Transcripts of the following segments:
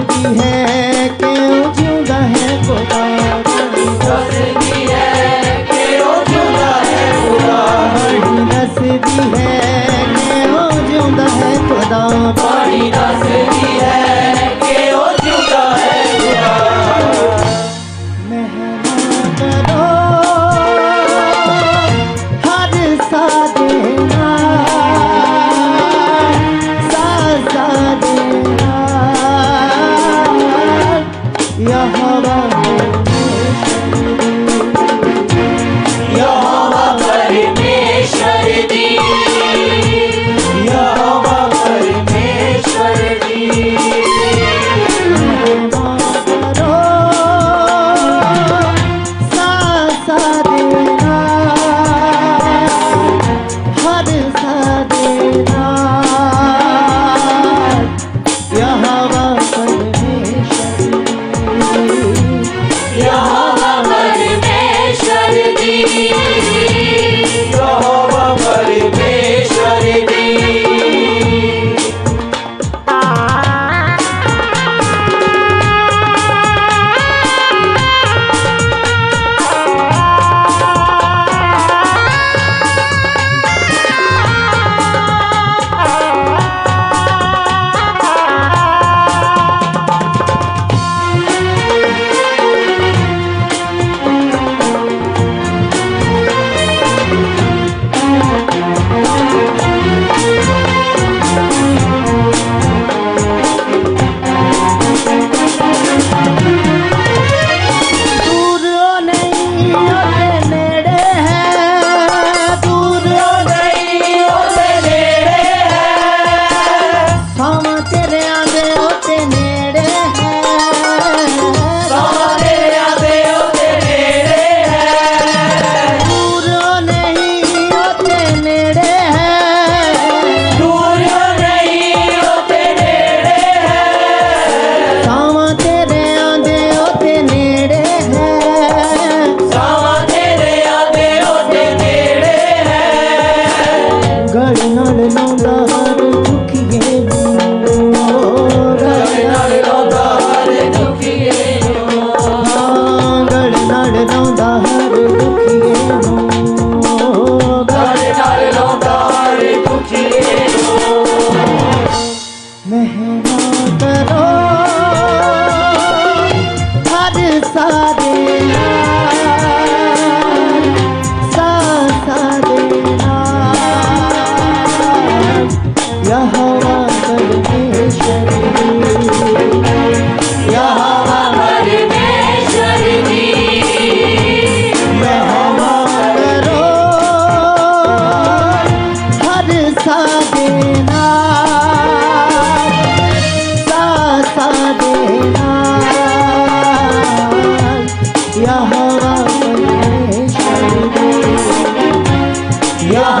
की है।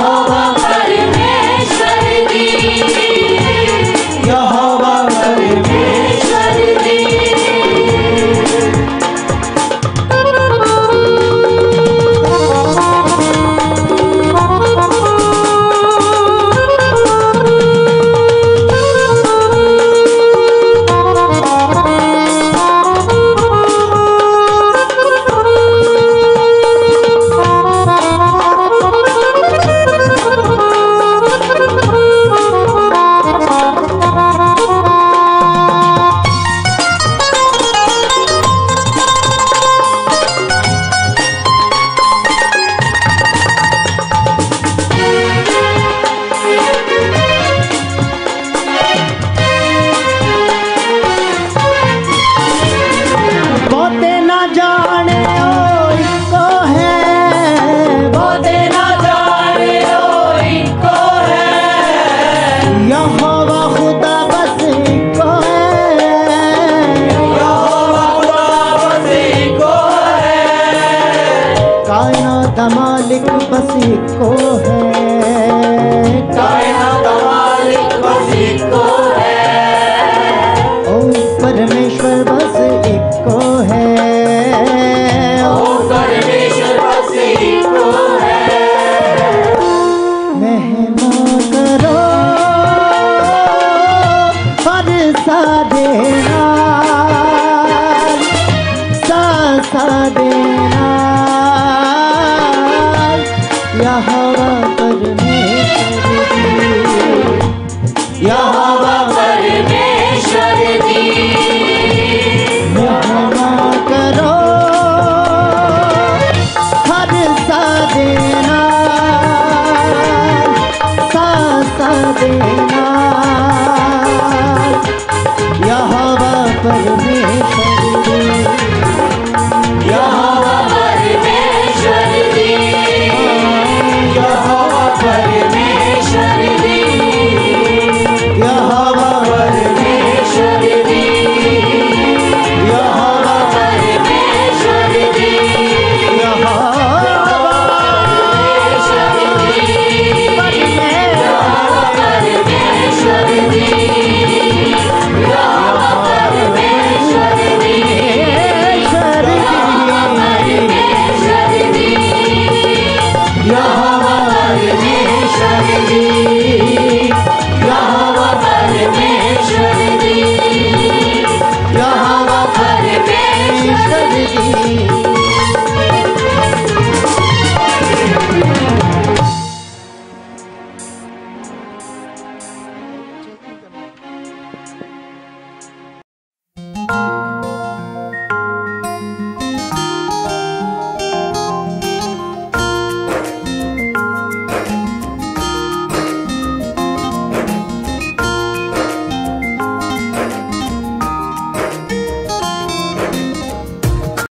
Oh. यहाँ